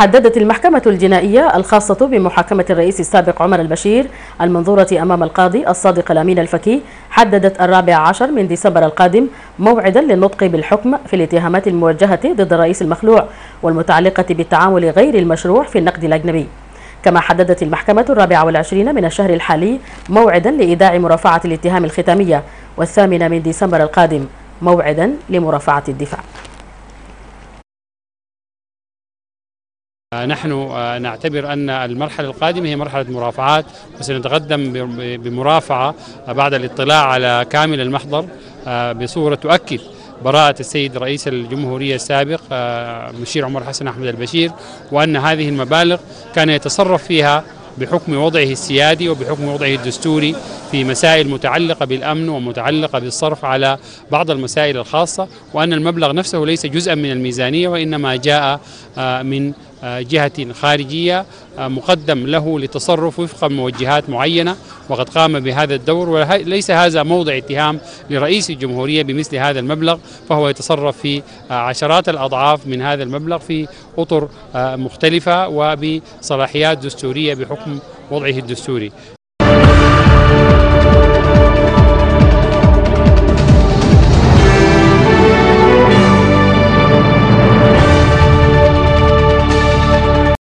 حددت المحكمة الجنائية الخاصة بمحاكمة الرئيس السابق عمر البشير المنظورة أمام القاضي الصادق الأمين الفكي حددت الرابع عشر من ديسمبر القادم موعدا للنطق بالحكم في الاتهامات الموجهة ضد الرئيس المخلوع والمتعلقة بالتعامل غير المشروع في النقد الأجنبي. كما حددت المحكمة الرابع والعشرين من الشهر الحالي موعدا لإيداع مرافعة الاتهام الختامية والثامن من ديسمبر القادم موعدا لمرافعة الدفاع. نحن نعتبر أن المرحلة القادمة هي مرحلة مرافعات وسنتقدم بمرافعة بعد الاطلاع على كامل المحضر بصورة تؤكد براءة السيد رئيس الجمهورية السابق مشير عمر حسن أحمد البشير وأن هذه المبالغ كان يتصرف فيها بحكم وضعه السيادي وبحكم وضعه الدستوري في مسائل متعلقة بالأمن ومتعلقة بالصرف على بعض المسائل الخاصة وأن المبلغ نفسه ليس جزءا من الميزانية وإنما جاء من جهة خارجية مقدم له لتصرف وفق موجهات معينة وقد قام بهذا الدور. وليس هذا موضع اتهام لرئيس الجمهورية بمثل هذا المبلغ فهو يتصرف في عشرات الأضعاف من هذا المبلغ في أطر مختلفة وبصلاحيات دستورية بحكم وضعه الدستوري.